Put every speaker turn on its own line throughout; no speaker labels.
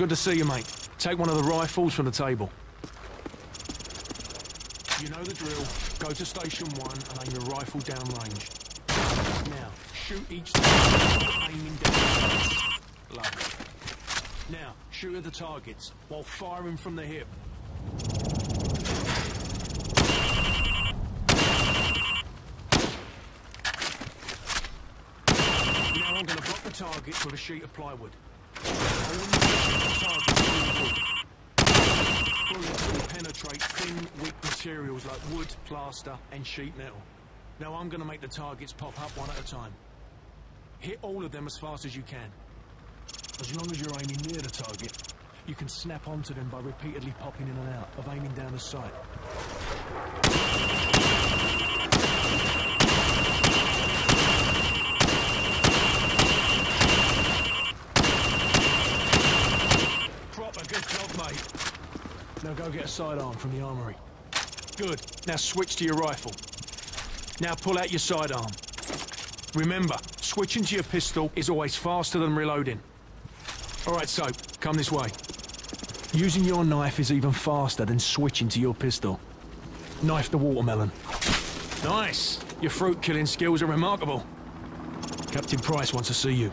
Good to see you, mate. Take one of the rifles from the table. You know the drill. Go to station one and aim your rifle down range. Now, shoot each aiming down. Lovely. Now, shoot at the targets while firing from the hip. Now I'm going to block the targets with a sheet of plywood. I want you to shoot the target through the wood. Bullets penetrate thin, weak materials like wood, plaster, and sheet metal. Now I'm going to make the targets pop up one at a time. Hit all of them as fast as you can. As long as you're aiming near the target, you can snap onto them by repeatedly popping in and out of aiming down the sight. Proper good job, mate. Now go get a sidearm from the armory. Good. Now switch to your rifle. Now pull out your sidearm. Remember, switching to your pistol is always faster than reloading. All right, Soap, come this way. Using your knife is even faster than switching to your pistol. Knife the watermelon. Nice! Your fruit killing skills are remarkable. Captain Price wants to see you.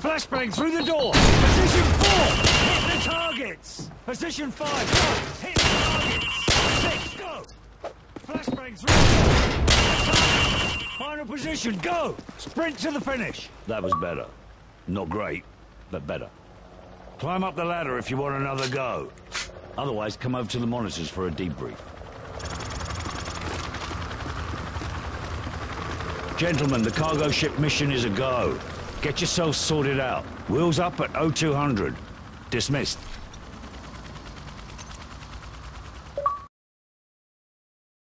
Flashbang through the door! Position four! Hit the targets! Position five, go! Hit the targets! Six, go! Flashbang through! Final position, go! Sprint to the finish! That was better. Not great, but better. Climb up the ladder if you want another go. Otherwise, come over to the monitors for a debrief. Gentlemen, the cargo ship mission is a go. Get yourself sorted out. Wheels up at 0200. Dismissed.